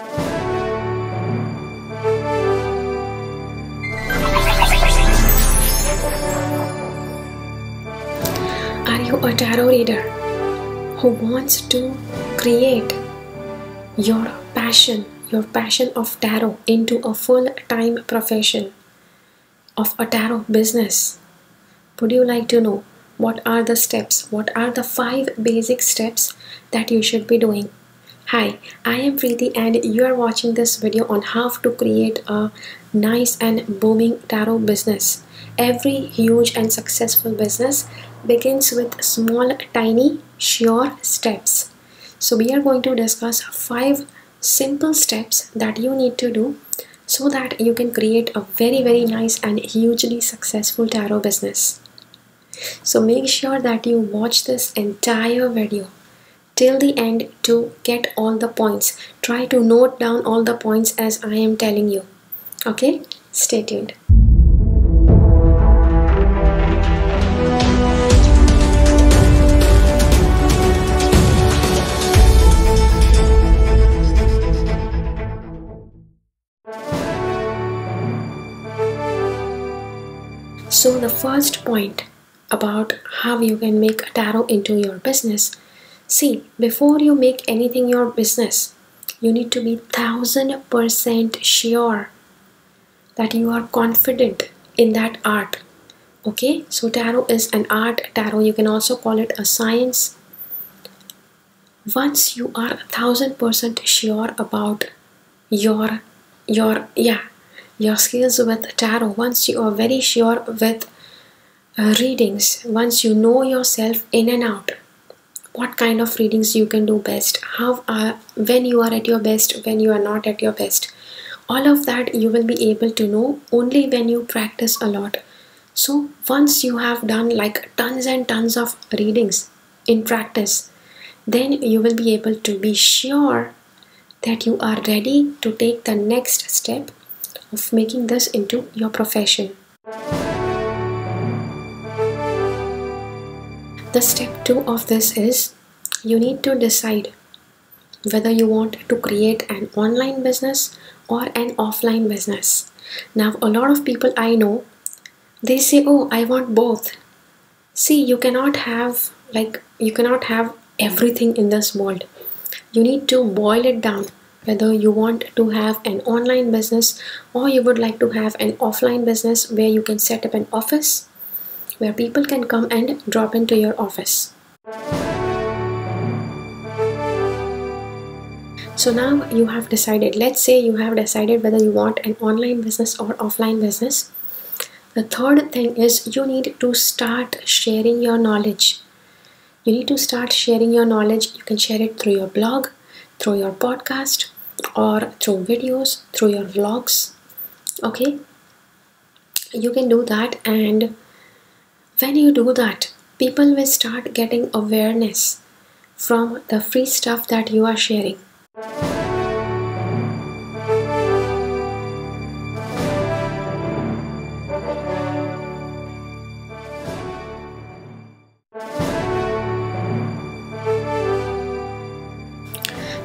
Are you a tarot reader who wants to create your passion, your passion of tarot into a full time profession of a tarot business? Would you like to know what are the steps? What are the five basic steps that you should be doing? Hi, I am Preeti and you are watching this video on how to create a nice and booming tarot business. Every huge and successful business begins with small, tiny, sure steps. So, we are going to discuss five simple steps that you need to do so that you can create a very, very nice and hugely successful tarot business. So, make sure that you watch this entire video till the end to get all the points. Try to note down all the points as I am telling you. Okay, stay tuned. So, the first point about how you can make a tarot into your business see, before you make anything your business, you need to be thousand percent sure that you are confident in that art. Okay, so tarot is an art, tarot, you can also call it a science. Once you are a thousand percent sure about your your yeah your skills with tarot once you are very sure with uh, readings once you know yourself in and out what kind of readings you can do best how uh, when you are at your best when you are not at your best all of that you will be able to know only when you practice a lot so once you have done like tons and tons of readings in practice then you will be able to be sure that you are ready to take the next step of making this into your profession. The step two of this is you need to decide whether you want to create an online business or an offline business. Now, a lot of people I know they say, Oh, I want both. See, you cannot have like you cannot have everything in this world. You need to boil it down whether you want to have an online business or you would like to have an offline business where you can set up an office where people can come and drop into your office. So now you have decided, let's say you have decided whether you want an online business or offline business. The third thing is you need to start sharing your knowledge. You need to start sharing your knowledge. You can share it through your blog, through your podcast or through videos through your vlogs okay you can do that and when you do that people will start getting awareness from the free stuff that you are sharing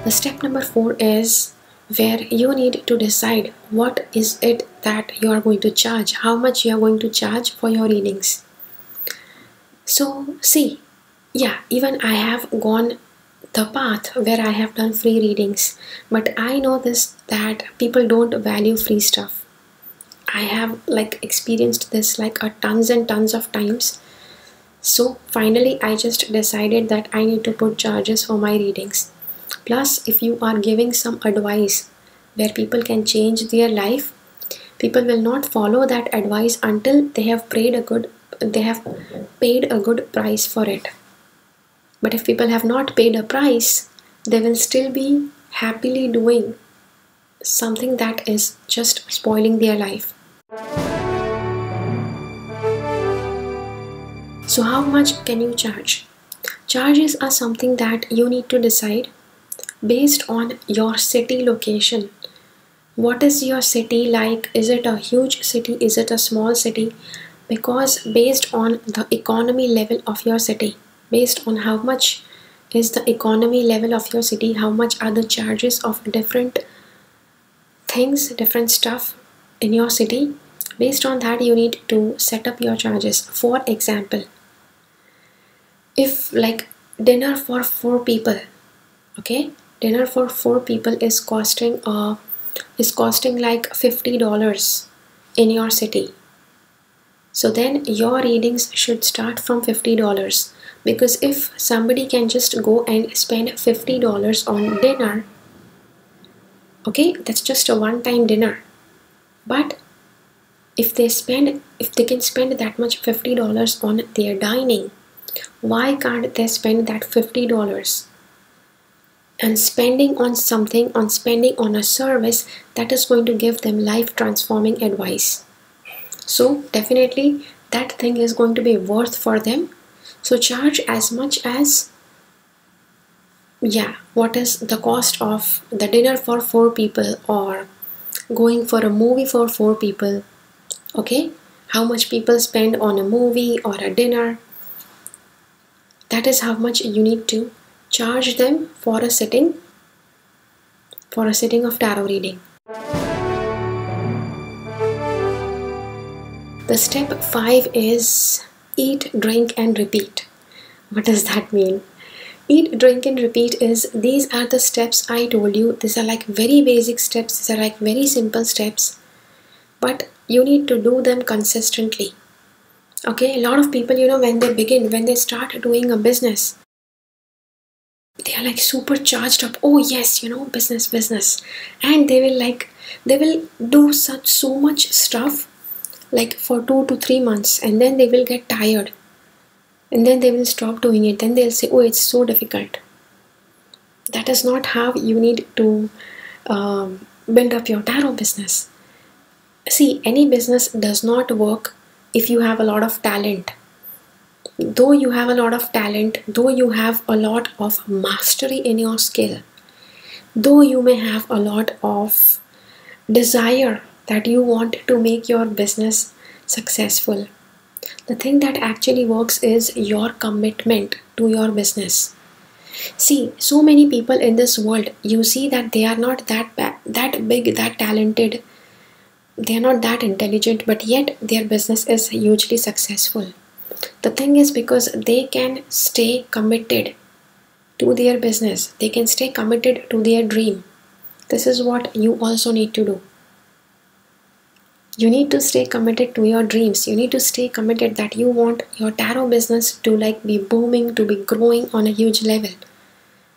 The step number four is where you need to decide what is it that you are going to charge, how much you are going to charge for your readings. So, see, yeah, even I have gone the path where I have done free readings, but I know this that people don't value free stuff. I have like experienced this like a tons and tons of times. So finally, I just decided that I need to put charges for my readings Plus, if you are giving some advice where people can change their life, people will not follow that advice until they have paid a good they have paid a good price for it. But if people have not paid a price, they will still be happily doing something that is just spoiling their life. So, how much can you charge? Charges are something that you need to decide based on your city location. What is your city like? Is it a huge city? Is it a small city? Because based on the economy level of your city, based on how much is the economy level of your city, how much are the charges of different things different stuff in your city based on that you need to set up your charges. For example if like dinner for four people okay? Dinner for four people is costing uh is costing like $50 in your city so then your readings should start from $50 because if somebody can just go and spend $50 on dinner okay that's just a one time dinner. But if they spend if they can spend that much $50 on their dining why can't they spend that $50 and spending on something on spending on a service that is going to give them life transforming advice so definitely that thing is going to be worth for them. So charge as much as yeah what is the cost of the dinner for four people or going for a movie for four people okay? How much people spend on a movie or a dinner. That is how much you need to charge them for a sitting for a sitting of tarot reading the step 5 is eat drink and repeat. What does that mean? Eat drink and repeat is these are the steps i told you. These are like very basic steps. These are like very simple steps. But you need to do them consistently. Okay? A lot of people you know when they begin when they start doing a business they are like super charged up. Oh yes you know business business. And they will like they will do such so much stuff like for two to three months and then they will get tired. And then they will stop doing it. Then they'll say oh it's so difficult. That is not how you need to um, build up your tarot business. See any business does not work if you have a lot of talent. Though you have a lot of talent though you have a lot of mastery in your skill though you may have a lot of desire that you want to make your business successful. The thing that actually works is your commitment to your business. See so many people in this world you see that they are not that bad, that big that talented. They are not that intelligent but yet their business is hugely successful. The thing is because they can stay committed to their business. They can stay committed to their dream. This is what you also need to do you need to stay committed to your dreams. You need to stay committed that you want your tarot business to like be booming to be growing on a huge level.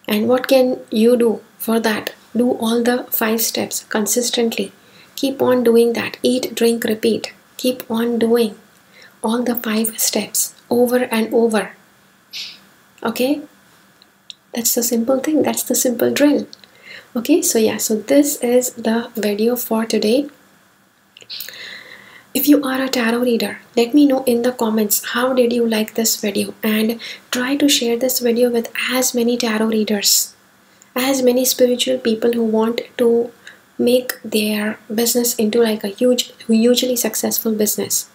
And what can you do for that? Do all the five steps consistently. Keep on doing that. Eat drink repeat. Keep on doing all the five steps over and over. Okay? That's the simple thing. That's the simple drill. Okay? So yeah. So this is the video for today if you are a tarot reader, let me know in the comments how did you like this video and try to share this video with as many tarot readers, as many spiritual people who want to make their business into like a huge, hugely successful business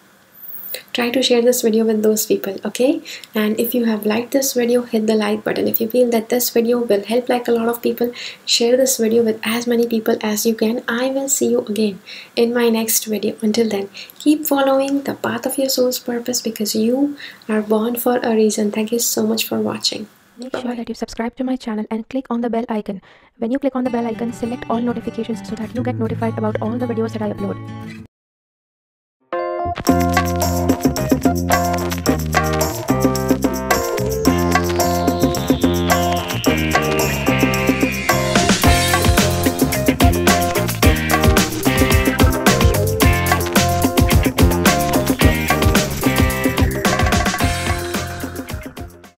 try to share this video with those people okay? And if you have liked this video hit the like button. If you feel that this video will help like a lot of people share this video with as many people as you can. I will see you again in my next video. Until then keep following the path of your soul's purpose because you are born for a reason. Thank you so much for watching. Make sure that you subscribe to my channel and click on the bell icon. When you click on the bell icon, select all notifications so that you get notified about all the videos that I upload.